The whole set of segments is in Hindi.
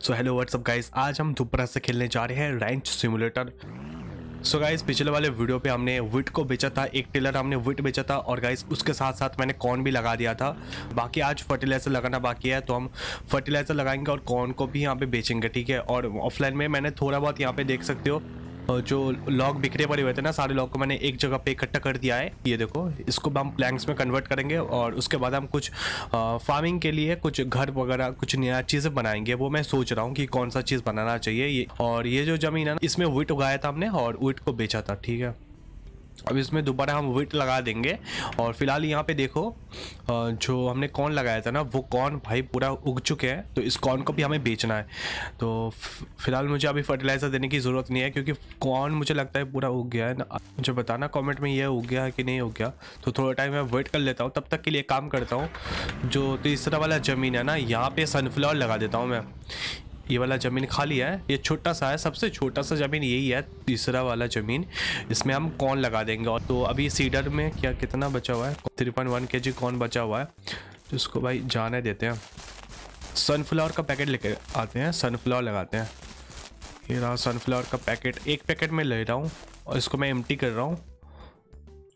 सो हेलो व्हाट्सअप गाइस आज हम दोपहरा से खेलने जा रहे हैं ranch simulator so so guys पिछले वाले वीडियो पे हमने विट को बेचा था, एक टेलर हमने विट बेचा था, और गाइज़ उसके साथ साथ मैंने कॉर्न भी लगा दिया था। बाकी आज फर्टिलाइज़र लगाना बाकी है तो हम फर्टिलाइज़र लगाएँगे और कॉर्न को भी यहाँ पे बेचेंगे, ठीक है? और ऑफलाइन में मैंने थोड़ा बहुत यहाँ पे देख सकते हो जो लॉग बिखरे पड़े हुए थे ना, सारे लॉग को मैंने एक जगह पे इकट्ठा कर दिया है। ये देखो, इसको हम प्लैंक्स में कन्वर्ट करेंगे और उसके बाद हम कुछ फ़ार्मिंग के लिए कुछ घर वगैरह, कुछ नया चीज़ें बनाएँगे। वो मैं सोच रहा हूँ कि कौन सा चीज़ बनाना चाहिए ये। और ये जो ज़मीन है ना, इसमें विट उगाया था हमने और विट को बेचा था, ठीक है? अब इसमें दोबारा हम विट लगा देंगे। और फ़िलहाल यहाँ पे देखो जो हमने कॉर्न लगाया था ना, वो कॉर्न भाई पूरा उग चुके हैं तो इस कॉर्न को भी हमें बेचना है। तो फ़िलहाल मुझे अभी फर्टिलाइज़र देने की ज़रूरत नहीं है, क्योंकि कॉर्न मुझे लगता है पूरा उग गया है ना। मुझे बताना कमेंट में ये उग गया है कि नहीं उग गया। तो थोड़ा टाइम मैं वेट कर लेता हूँ, तब तक के लिए काम करता हूँ, जो तीसरा वाला ज़मीन है ना, यहाँ पे सनफ्लावर लगा देता हूँ मैं। ये वाला ज़मीन खाली है, ये छोटा सा है, सबसे छोटा सा ज़मीन यही है, तीसरा वाला ज़मीन। इसमें हम कौन लगा देंगे और तो अभी सीडर में क्या कितना बचा हुआ है? थ्री पॉइंट वन के जी कौन बचा हुआ है। तो इसको भाई जाने देते हैं। सनफ्लावर का पैकेट लेके आते हैं सनफ्लावर लगाते हैं। ये रहा सनफ्लावर का पैकेट एक पैकेट में ले रहा हूँ और इसको मैं एम कर रहा हूँ।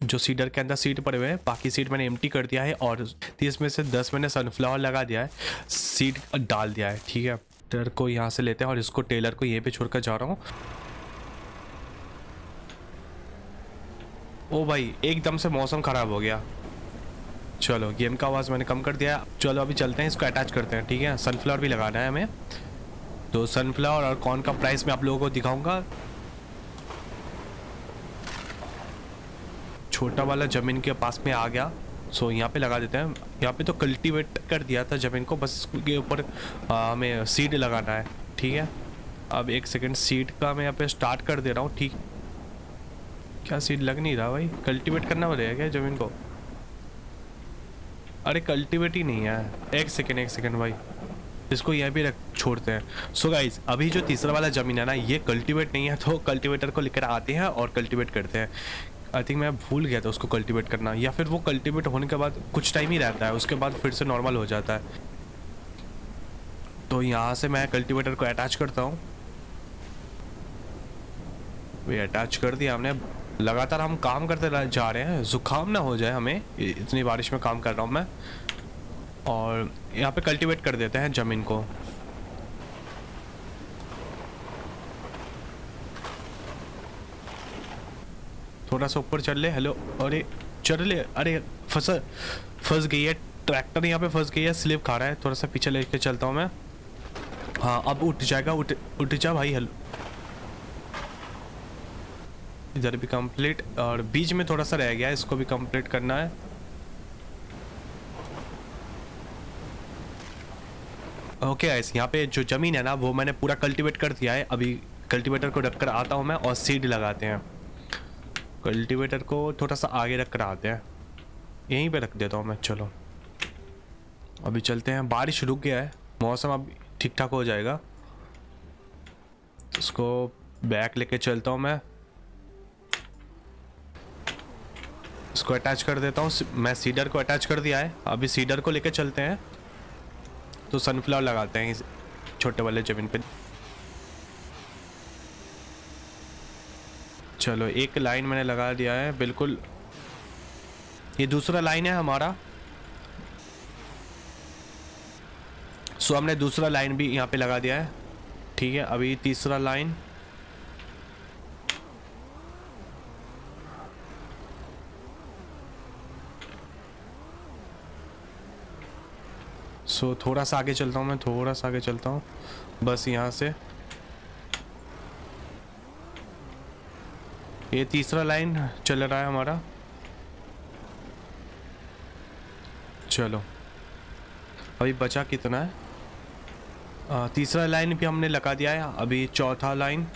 जो सीडर के अंदर सीड पड़े हुए हैं, बाकी सीड मैंने एम कर दिया है और तीस में से दस मैंने सनफ्लावर लगा दिया है सीड डाल दिया है, ठीक है? टेलर को यहाँ से लेते हैं और इसको टेलर को यहीं पे छोड़कर जा रहा हूँ। ओ भाई, एकदम से मौसम ख़राब हो गया। चलो, गेम का आवाज़ मैंने कम कर दिया। चलो, अभी चलते हैं, इसको अटैच करते हैं, ठीक है? सनफ्लावर भी लगाना है हमें। तो सनफ्लावर और कौन का प्राइस मैं आप लोगों को दिखाऊँगा। छोटा वाला ज़मीन के पास में आ गया। सो यहाँ पे लगा देते हैं। यहाँ पे तो कल्टीवेट कर दिया था ज़मीन को बस इसके ऊपर हमें सीड लगाना है, ठीक है? अब एक सेकंड सीड का मैं यहाँ पे स्टार्ट कर दे रहा हूँ, ठीक? क्या सीड लग नहीं रहा भाई? कल्टीवेट करना पड़ेगा क्या ज़मीन को अरे कल्टीवेट ही नहीं है। एक सेकेंड एक सेकेंड भाई। इसको यहाँ भी रख, छोड़ते हैं। सो so गाइज़ अभी जो तीसरा वाला ज़मीन है ना, ये कल्टीवेट नहीं है तो कल्टीवेटर को लेकर आते हैं और कल्टीवेट करते हैं। आई थिंक मैं भूल गया था उसको कल्टीवेट करना। या फिर वो कल्टीवेट होने के बाद कुछ टाइम ही रहता है, उसके बाद फिर से नॉर्मल हो जाता है। तो यहाँ से मैं कल्टीवेटर को अटैच करता हूँ। अटैच कर दिया हमने। लगातार हम काम करते जा रहे हैं। ज़ुकाम ना हो जाए हमें। इतनी बारिश में काम कर रहा हूँ मैं। और यहाँ पे कल्टीवेट कर देते हैं ज़मीन को। थोड़ा सा ऊपर चल ले हेलो अरे चल ले अरे फंस फंस गई है ट्रैक्टर यहाँ पे फंस गई है स्लिप खा रहा है थोड़ा सा पीछे लेके चलता हूँ मैं। हाँ अब उठ जाएगा उठ उठ जा भाई हेलो। इधर भी कंप्लीट और बीच में थोड़ा सा रह गया है इसको भी कंप्लीट करना है। ओके okay, यहाँ पे जो ज़मीन है ना वो मैंने पूरा कल्टीवेट कर दिया है। अभी कल्टीवेटर को रख कर आता हूँ मैं और सीड लगाते हैं। कल्टीवेटर को थोड़ा सा आगे रख कर आते हैं। यहीं पे रख देता हूँ मैं, चलो। अभी चलते हैं। बारिश रुक गया है। मौसम अब ठीक ठाक हो जाएगा। इसको बैक लेके चलता हूँ मैं। इसको अटैच कर देता हूँ। मैं सीडर को अटैच कर दिया है। अभी सीडर को लेके चलते हैं। तो सनफ्लावर लगाते हैं इस छोटे वाले ज़मीन पे। चलो, एक लाइन मैंने लगा दिया है, बिल्कुल। ये दूसरा लाइन है हमारा। सो हमने दूसरा लाइन भी यहाँ पे लगा दिया है। ठीक है, अभी तीसरा लाइन सो थोड़ा सा आगे चलता हूँ मैं, थोड़ा सा आगे चलता हूँ। बस यहाँ से। ये तीसरा लाइन चल रहा है हमारा। चलो। अभी बचा कितना है? आ, तीसरा लाइन भी हमने लगा दिया है। अभी चौथा लाइन।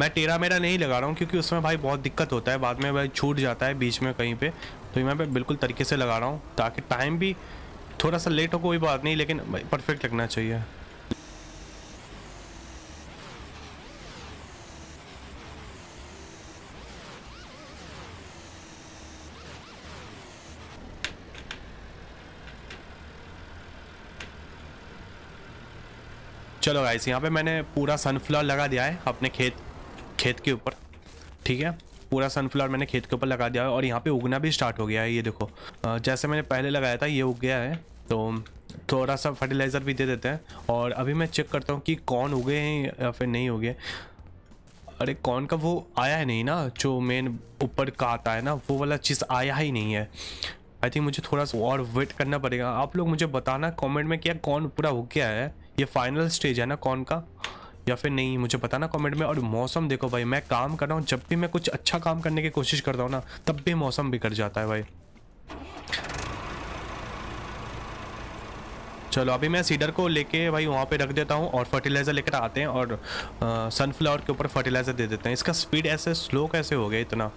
मैं टेरा मेरा नहीं लगा रहा हूँ क्योंकि उसमें भाई बहुत दिक्कत होता है। बाद में भाई छूट जाता है बीच में कहीं पे। तो मैं बिल्कुल तरीके से लगा रहा हूँ ताकि टाइम भी थोड़ा सा लेट हो कोई बात नहीं लेकिन परफेक्ट लगना चाहिए। चलो गाइस यहाँ पे मैंने पूरा सनफ्लावर लगा दिया है अपने खेत खेत के ऊपर, ठीक है? पूरा सनफ्लावर मैंने खेत के ऊपर लगा दिया है और यहाँ पे उगना भी स्टार्ट हो गया है, ये देखो। जैसे मैंने पहले लगाया था, ये उग गया है तो थोड़ा सा फर्टिलाइज़र भी दे देते हैं। और अभी मैं चेक करता हूँ कि कौन उगे हैं या फिर नहीं उगे। अरे, कौन का वो आया है नहीं ना, जो मेन ऊपर का आता है ना, वो वाला चीज़ आया ही नहीं है। आई थिंक मुझे थोड़ा सा और वेट करना पड़ेगा। आप लोग मुझे बताना कमेंट में क्या कौन पूरा हो गया है। ये फाइनल स्टेज है ना कौन का? या फिर नहीं, मुझे बताना कमेंट में। और मौसम देखो भाई, मैं काम कर रहा हूँ, जब भी मैं कुछ अच्छा काम करने की कोशिश करता हूँ ना, तब भी मौसम बिगड़ जाता है भाई। चलो, अभी मैं सीडर को लेके भाई वहाँ पे रख देता हूँ और फर्टिलाइज़र लेकर आते हैं और सनफ्लावर के ऊपर फर्टिलाइज़र दे देते हैं। इसका स्पीड ऐसे स्लो कैसे हो गया इतना?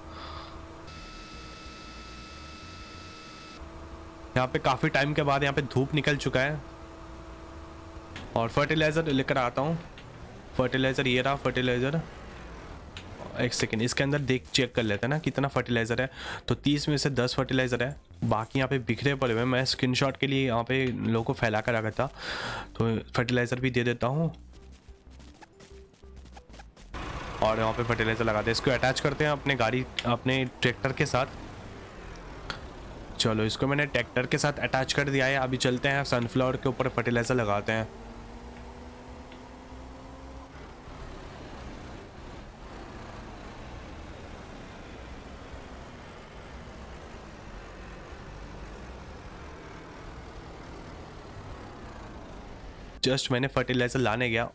यहाँ पे काफ़ी टाइम के बाद यहाँ पे धूप निकल चुका है। और फर्टिलाइज़र लेकर आता हूँ। फर्टिलाइज़र ये रहा फर्टिलाइज़र एक सेकेंड इसके अंदर देख चेक कर लेते हैं ना कितना फर्टिलाइज़र है। तो तीस में से दस फर्टिलाइज़र है। बाकी यहाँ पे बिखरे पड़े हुए मैं स्क्रीनशॉट के लिए यहाँ पे लोगों को फैला कर रखा था। तो फर्टिलाइज़र भी दे देता हूँ। और यहाँ पे फर्टिलाइज़र लगाते हैं इसको अटैच करते हैं अपने गाड़ी, अपने ट्रैक्टर के साथ। चलो, इसको मैंने ट्रैक्टर के साथ अटैच कर दिया है। अभी चलते हैं सनफ्लावर के ऊपर फर्टिलाइज़र लगाते हैं। जस्ट मैंने फर्टिलाइज़र लाने गया।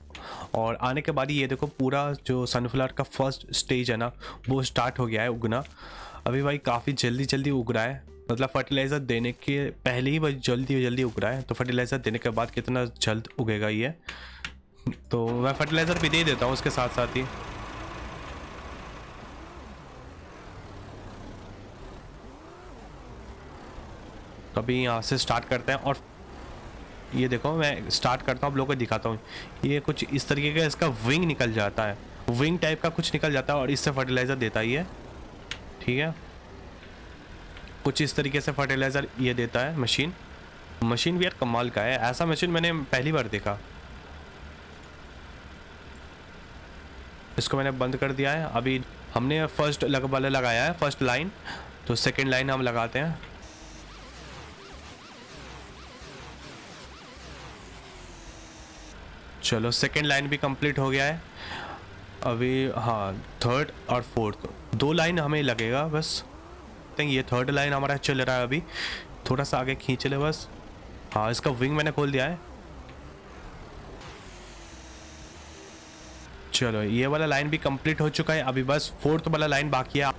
और आने के बाद ये देखो पूरा जो सनफ्लावर का फ़र्स्ट स्टेज है ना, वो स्टार्ट हो गया है उगना। अभी भाई काफ़ी जल्दी जल्दी उग रहा है। मतलब फर्टिलाइज़र देने के पहले ही भाई जल्दी जल्दी उग रहा है। तो फर्टिलाइज़र देने के बाद कितना जल्द उगेगा ये? तो मैं फर्टिलाइज़र भी दे देता हूँ उसके साथ साथ ही। तो अभी यहाँ से स्टार्ट करते हैं और ये देखो, मैं स्टार्ट करता हूँ, आप लोगों को दिखाता हूँ। ये कुछ इस तरीके का इसका विंग निकल जाता है। विंग टाइप का कुछ निकल जाता है और इससे फर्टिलाइज़र देता ही है ठीक है? कुछ इस तरीके से फर्टिलाइज़र ये देता है मशीन मशीन भी यार कमाल का है। ऐसा मशीन मैंने पहली बार देखा। इसको मैंने बंद कर दिया है। अभी हमने फ़र्स्ट लग वाले लगाया है फ़र्स्ट लाइन तो सेकंड लाइन हम लगाते हैं। चलो सेकेंड लाइन भी कंप्लीट हो गया है। अभी हाँ थर्ड और फोर्थ दो लाइन हमें लगेगा, बस। ये थर्ड लाइन हमारा चल रहा है अभी। थोड़ा सा आगे खींच ले बस। हाँ इसका विंग मैंने खोल दिया है। चलो, ये वाला लाइन भी कंप्लीट हो चुका है। अभी बस फोर्थ वाला लाइन बाकी है।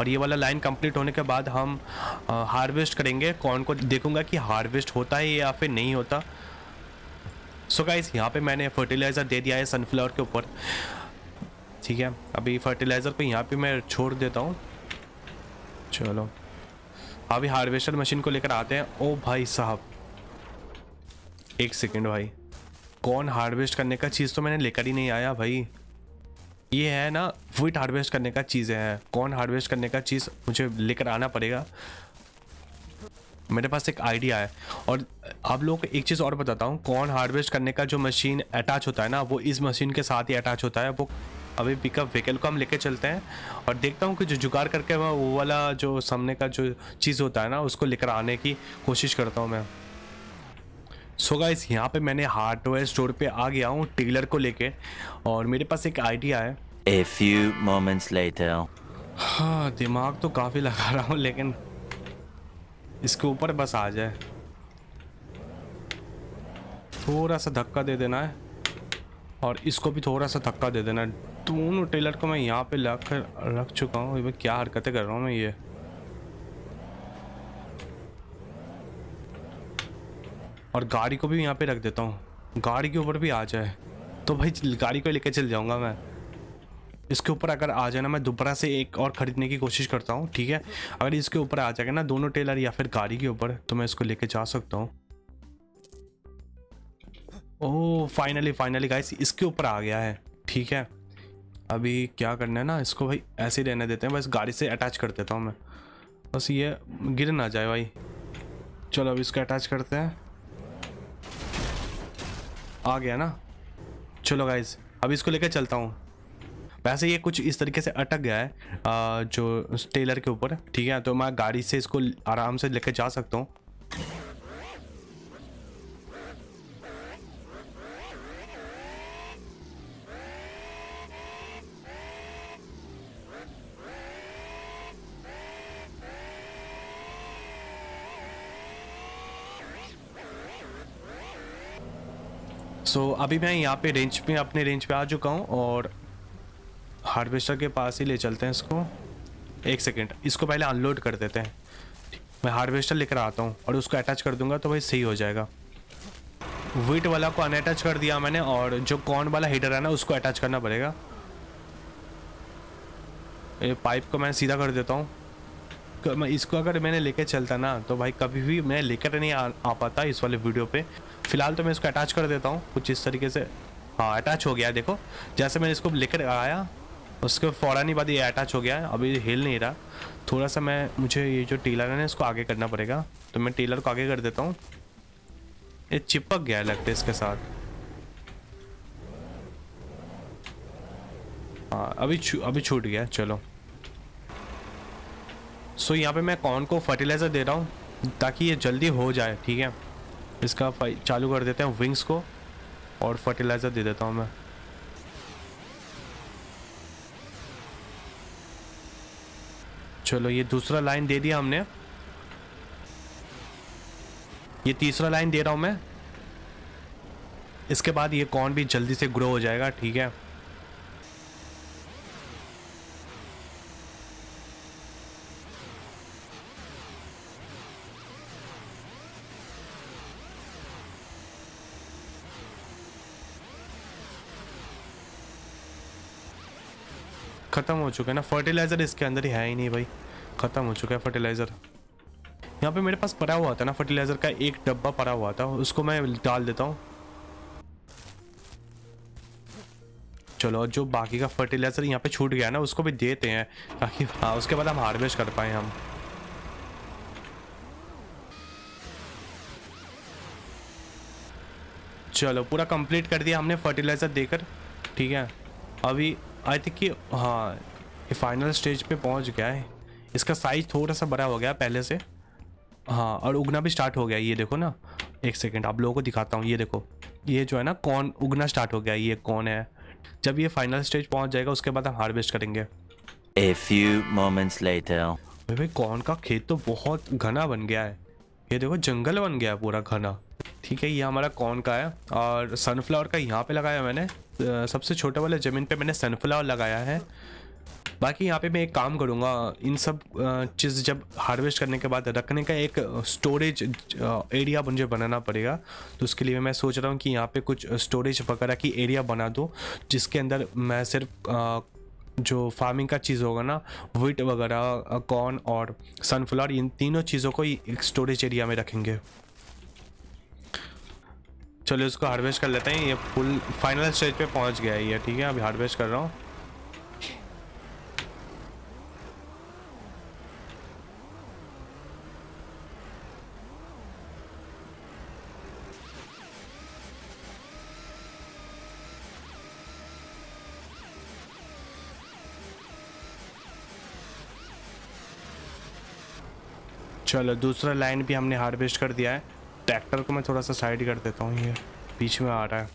और ये वाला लाइन कंप्लीट होने के बाद हम हार्वेस्ट करेंगे। कौन को देखूँगा कि हार्वेस्ट होता है या फिर नहीं होता। सो गाइस यहाँ पे मैंने फर्टिलाइज़र दे दिया है सनफ्लावर के ऊपर। ठीक है, अभी फर्टिलाइज़र को यहाँ पे मैं छोड़ देता हूँ। चलो, अभी हार्वेस्टर मशीन को लेकर आते हैं। ओ भाई साहब, एक सेकेंड भाई। कौन हार्वेस्ट करने का चीज़ तो मैंने लेकर ही नहीं आया भाई। ये है ना वीट हार्वेस्ट करने का चीज़ें हैं। कौन हार्वेस्ट करने का चीज़ मुझे लेकर आना पड़ेगा। मेरे पास एक आइडिया है। और आप लोगों को एक चीज़ और बताता हूँ। कौन हार्वेस्ट करने का जो मशीन अटैच होता है ना, वो इस मशीन के साथ ही अटैच होता है। वो अभी पिकअप व्हीकल को हम लेके चलते हैं। और देखता हूँ कि जो जुगाड़ करके वो वाला जो सामने का जो चीज़ होता है ना, उसको लेकर आने की कोशिश करता हूँ मैं। सो so गाइस यहाँ पे मैंने हार्डवेयर स्टोर पे आ गया हूँ टेलर को लेके और मेरे पास एक आइडिया है। A few moments later. हाँ दिमाग तो काफ़ी लगा रहा हूँ लेकिन इसके ऊपर बस आ जाए। थोड़ा सा धक्का दे देना है और इसको भी थोड़ा सा धक्का दे देना है। दोनों टेलर को मैं यहाँ पे रख रख चुका हूँ। क्या हरकतें कर रहा हूँ मैं ये? और गाड़ी को भी यहाँ पे रख देता हूँ। गाड़ी के ऊपर भी आ जाए। तो भाई गाड़ी को लेके चल जाऊँगा मैं। इसके ऊपर अगर आ जाए ना, मैं दोबारा से एक और ख़रीदने की कोशिश करता हूँ, ठीक है? अगर इसके ऊपर आ जाएगा ना, दोनों टेलर या फिर गाड़ी के ऊपर तो मैं इसको लेके जा सकता हूँ। ओह फाइनली फाइनली गाइस इसके ऊपर आ गया है, ठीक है? अभी क्या करना है ना, इसको भाई ऐसे ही रहने देते हैं, बस गाड़ी से अटैच कर देता हूँ मैं। बस ये गिर ना जाए भाई। चलो, अब इसको अटैच करते हैं। आ गया ना। चलो गाइज़ अब इसको लेकर चलता हूँ। वैसे ये कुछ इस तरीके से अटक गया है आ, जो टेलर के ऊपर ठीक है? तो मैं गाड़ी से इसको आराम से लेकर जा सकता हूँ। सो so, अभी मैं यहाँ पे रेंज पे अपने रेंज पे आ चुका हूँ और हार्वेस्टर के पास ही ले चलते हैं इसको। एक सेकेंड इसको पहले अनलोड कर देते हैं। मैं हार्वेस्टर लेकर आता हूँ और उसको अटैच कर दूँगा तो भाई सही हो जाएगा। वीट वाला को अनअटैच कर दिया मैंने और जो कॉर्न वाला हीटर है ना उसको अटैच करना पड़ेगा। ये पाइप को मैं सीधा कर देता हूँ। इसको अगर मैंने लेके चलता ना तो भाई कभी भी मैं लेकर नहीं आ, आ पाता इस वाले वीडियो पे। फ़िलहाल तो मैं इसको अटैच कर देता हूँ। कुछ इस तरीके से। हाँ अटैच हो गया, देखो। जैसे मैंने इसको लेकर आया, उसके फ़ौरन ही बाद ये अटैच हो गया है। अभी हिल नहीं रहा। थोड़ा सा मैं, मुझे ये जो टेलर है ना, इसको आगे करना पड़ेगा। तो मैं टेलर को आगे कर देता हूँ। ये चिपक गया लगता है इसके साथ। हाँ अभी अभी छूट गया, चलो। सो यहाँ पे मैं कौन को फर्टिलाइज़र दे रहा हूँ, ताकि ये जल्दी हो जाए, ठीक है? इसका चालू कर देते हैं विंग्स को और फर्टिलाइज़र दे देता हूँ मैं। चलो, ये दूसरा लाइन दे दिया हमने। ये तीसरा लाइन दे रहा हूँ मैं। इसके बाद ये कॉर्न भी जल्दी से ग्रो हो जाएगा, ठीक है? ख़त्म हो चुका है ना? फर्टिलाइज़र इसके अंदर ही है ही नहीं भाई। ख़त्म हो चुका है फर्टिलाइज़र यहाँ पे मेरे पास पड़ा हुआ था ना फर्टिलाइज़र का एक डब्बा पड़ा हुआ था, उसको मैं डाल देता हूँ। चलो, जो बाकी का फर्टिलाइज़र यहाँ पे छूट गया ना, उसको भी देते हैं, ताकि हाँ उसके बाद हम हार्वेस्ट कर पाए हम। चलो, पूरा कंप्लीट कर दिया हमने फर्टिलाइज़र देकर, ठीक है? अभी आई थिंक कि हाँ ये फाइनल स्टेज पे पहुँच गया है। इसका साइज़ थोड़ा सा बड़ा हो गया पहले से। हाँ और उगना भी स्टार्ट हो गया ये देखो ना। एक सेकेंड आप लोगों को दिखाता हूँ ये देखो। ये जो है ना कौन उगना स्टार्ट हो गया ये कौन है? जब ये फाइनल स्टेज पहुँच जाएगा उसके बाद हम हार्वेस्ट करेंगे। A few moments later. भाई भाई कौन का खेत तो बहुत घना बन गया है। ये देखो जंगल बन गया है पूरा घना। ठीक है ये हमारा कौन का है? और सनफ्लावर का यहाँ पे लगाया मैंने। सबसे छोटे वाले ज़मीन पे मैंने सनफ्लावर लगाया है। बाकी यहाँ पे मैं एक काम करूँगा, इन सब चीज़ जब हार्वेस्ट करने के बाद रखने का एक स्टोरेज एरिया मुझे बनाना पड़ेगा। तो उसके लिए मैं सोच रहा हूँ कि यहाँ पे कुछ स्टोरेज वगैरह की एरिया बना दूँ, जिसके अंदर मैं सिर्फ़ जो फ़ार्मिंग का चीज़ होगा ना वीट वगैरह कॉर्न और सनफ्लावर इन तीनों चीज़ों को एक स्टोरेज एरिया में रखेंगे। चलो इसको हार्वेस्ट कर लेते हैं। ये फुल फाइनल स्टेज पे पहुँच गया है ये, ठीक है? अभी हार्वेस्ट कर रहा हूँ। चलो, दूसरा लाइन भी हमने हार्वेस्ट कर दिया है। ट्रैक्टर को मैं थोड़ा सा साइड कर देता हूँ, ये बीच में आ रहा है।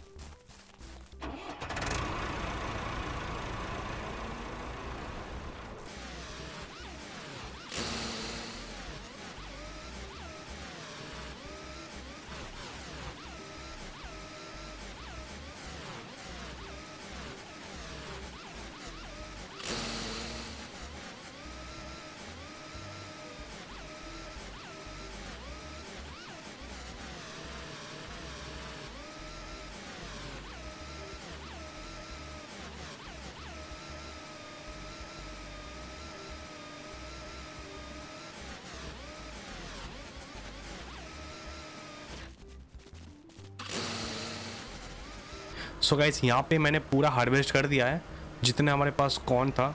सो गाइस यहाँ पे मैंने पूरा हार्वेस्ट कर दिया है। जितने हमारे पास कौन था,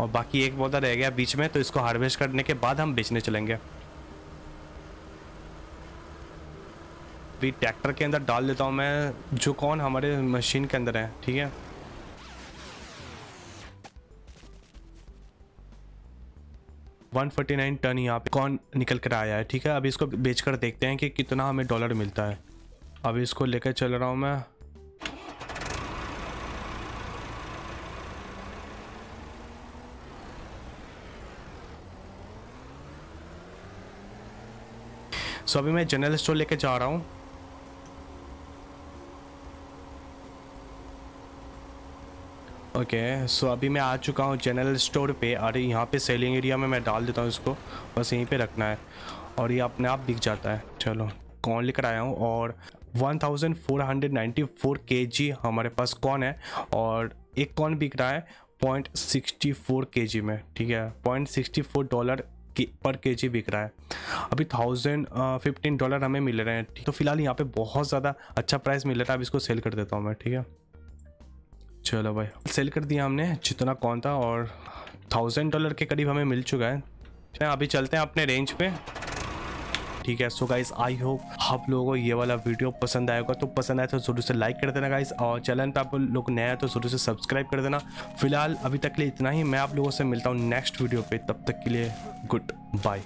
और बाकी एक पौधा रह गया बीच में तो इसको हार्वेस्ट करने के बाद हम बेचने चलेंगे। अभी ट्रैक्टर के अंदर डाल देता हूँ मैं, जो कौन हमारे मशीन के अंदर है, ठीक है? वन फोर्टी नाइन टन यहाँ पे कौन निकल कर आया है, ठीक है? अभी इसको बेच कर देखते हैं कि कितना हमें डॉलर मिलता है। अभी इसको लेकर चल रहा हूँ मैं। सो अभी मैं जनरल स्टोर लेके जा रहा हूँ। ओके okay, सो so अभी मैं आ चुका हूँ जनरल स्टोर पे। और यहाँ पे सेलिंग एरिया में मैं डाल देता हूँ इसको। बस यहीं पे रखना है। और ये अपने आप बिक जाता है। चलो कौन लेकर आया हूँ? और 1494 केजी हमारे पास कौन है? और एक कौन बिक रहा है? पॉइंट सिक्सटी फोर के जी में ठीक है? पॉइंट सिक्सटी फोर डॉलर पर के जी बिक रहा है। अभी थाउज़ेंड फिफ्टीन डॉलर हमें मिल रहे हैं तो फ़िलहाल यहाँ पे बहुत ज़्यादा अच्छा प्राइस मिल रहा है, अब इसको सेल कर देता हूँ मैं, ठीक है? चलो भाई सेल कर दिया हमने, जितना कौन था, और थाउज़ेंड डॉलर के करीब हमें मिल चुका है। अभी चलते हैं अपने रेंज पे। ठीक है? सो गाइस आई होप आप लोगों को ये वाला वीडियो पसंद आएगा तो पसंद आए तो ज़रूर से लाइक कर देना गाइस और चैनल पे आप लोग नया हैं तो ज़रूर से सब्सक्राइब कर देना। फ़िलहाल अभी तक के लिए इतना ही। मैं आप लोगों से मिलता हूँ नेक्स्ट वीडियो पे। तब तक के लिए गुड बाय